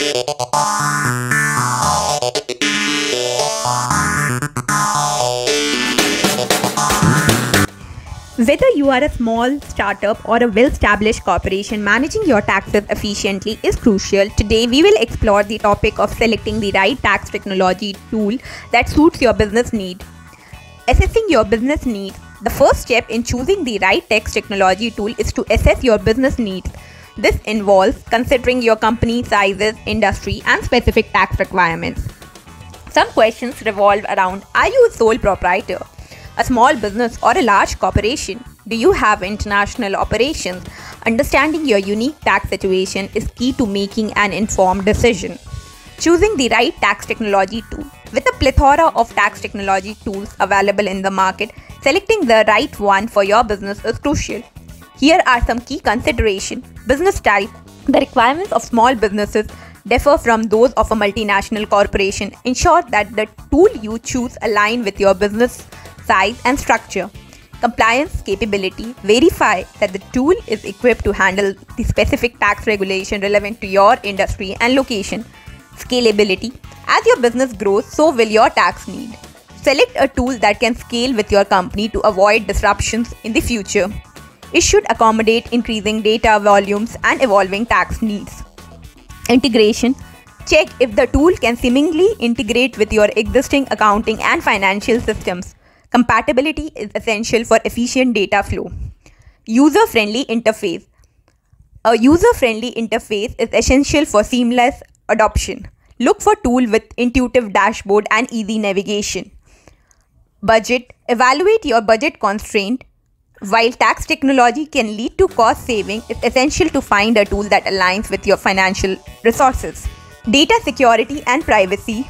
Whether you are a small startup or a well established corporation, managing your taxes efficiently is crucial. Today, we will explore the topic of selecting the right tax technology tool that suits your business need. Assessing your business needs. The first step in choosing the right tax technology tool is to assess your business needs. This involves considering your company sizes, industry, and specific tax requirements. Some questions revolve around Are you a sole proprietor? a small business, or a large corporation? Do you have international operations? Understanding your unique tax situation is key to making an informed decision. Choosing the right tax technology tool. With a plethora of tax technology tools available in the market, selecting the right one for your business is crucial. Here are some key considerations. Business type. The requirements of small businesses differ from those of a multinational corporation. Ensure that the tool you choose align with your business size, and structure. Compliance capability verify that the tool is equipped to handle the specific tax regulation relevant to your industry and location. Scalability as your business grows, so will your tax need. Select a tool that can scale with your company to avoid disruptions in the future. It should accommodate increasing data volumes and evolving tax needs. Integration Check if the tool can seamlessly integrate with your existing accounting and financial systems. Compatibility is essential for efficient data flow. User friendly interface. A user friendly interface is essential for seamless adoption. Look for tool with intuitive dashboard and easy navigation. Budget. Evaluate your budget constraint. While tax technology can lead to cost saving, it's essential to find a tool that aligns with your financial resources. Data security and privacy.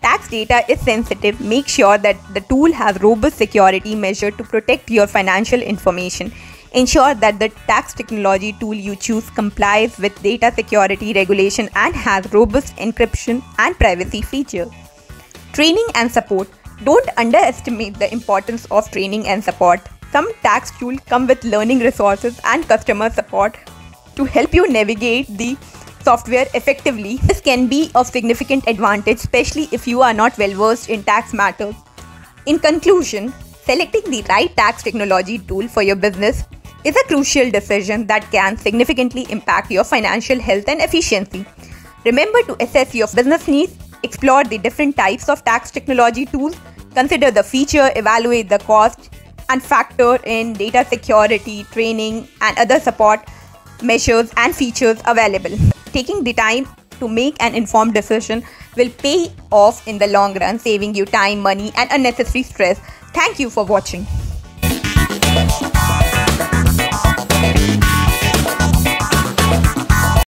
Tax data is sensitive. Make sure that the tool has robust security measure to protect your financial information. Ensure that the tax technology tool you choose complies with data security regulation and has robust encryption and privacy features. Training and support. Don't underestimate the importance of training and support. Some tax tools come with learning resources and customer support to help you navigate the software effectively. This can be of significant advantage, especially if you are not well versed in tax matters. In conclusion, selecting the right tax technology tool for your business is a crucial decision that can significantly impact your financial health and efficiency. Remember to assess your business needs, explore the different types of tax technology tools, consider the feature, evaluate the cost, and factor in data security, training, and other support measures and features available taking the time to make an informed decision will pay off in the long run, saving you time, money, and unnecessary stress. Thank you for watching.